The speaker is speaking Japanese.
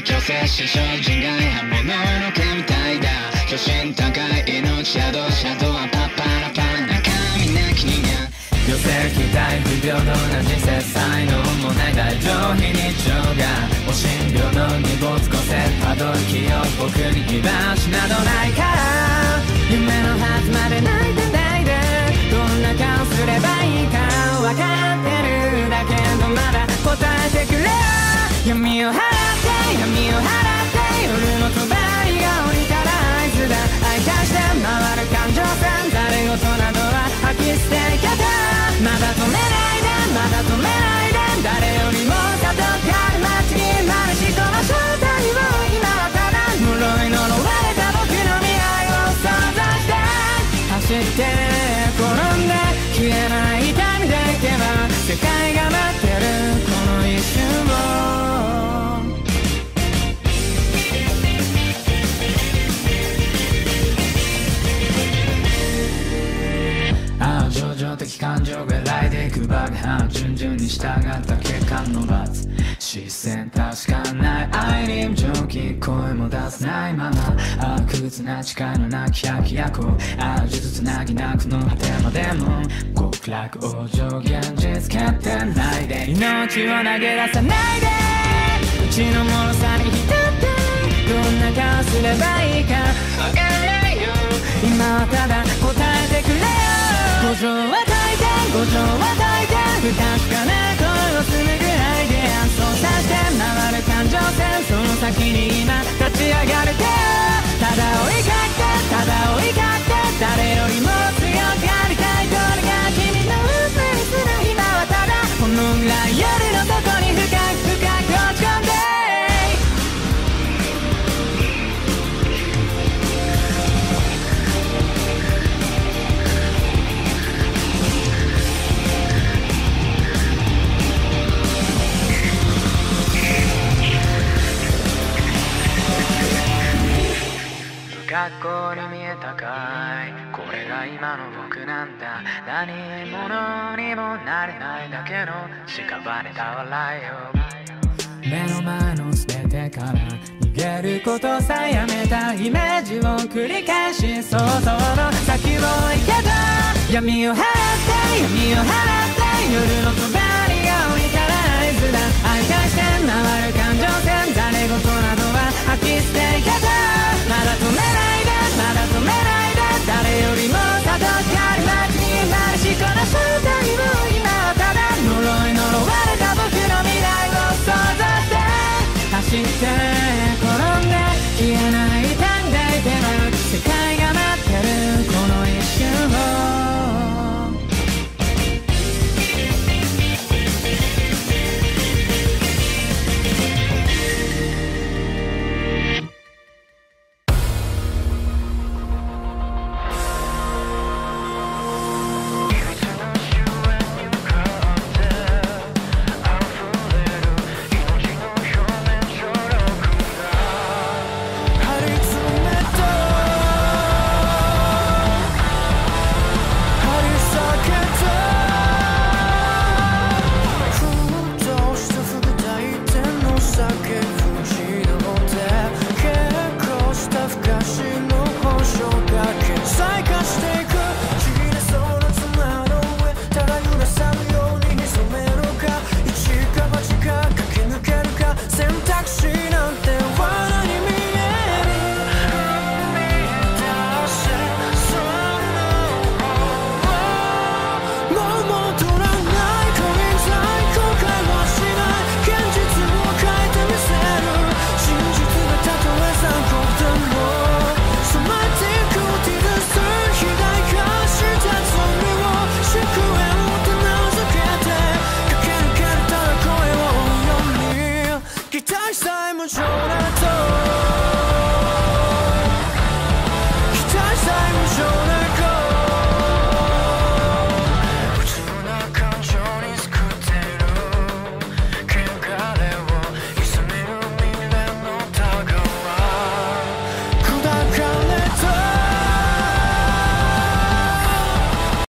接し精進外刃物の毛みたいだ巨神高い命シャドウシャドウはパッパラパン中身なき人間寄せ期待不平等な人生才能もない大上非日常がお神病の荷物個性たどる気を僕に居場所などないから闇を払って夜のそばに降りたら、あいつが愛して回る。感情さ。誰よ。そんなのは破棄していきたい。まだ止めないで、まだ止めないで、誰よりも高く。待ち。待ち待ち待ち。その瞬間を今から呪い呪われた。僕の未来を想像して走感情が来いでいく爆破順々に従った結果の罰視線確かない愛に蒸気声も出せないままああ屈な力のなき百役ああ術つなぎなくの果てまでも極楽往生現実決定ないで命を投げ出さないでうちの脆さに浸ってどんな顔すればいいかわからないよ今はただ答えてくれよ五条は大抵五条は大抵不確かな声を紡ぐアイデアそうさして回る感情線その先に今立ち学校に見えたかい。これが今の僕なんだ。何者にもなれないだけの屍た笑いを。目の前の捨ててから逃げることさえやめたイメージを繰り返し想像の先を行けば闇を払って闇を払って夜の隣が降りたら合図だ愛して回る感情線誰事など。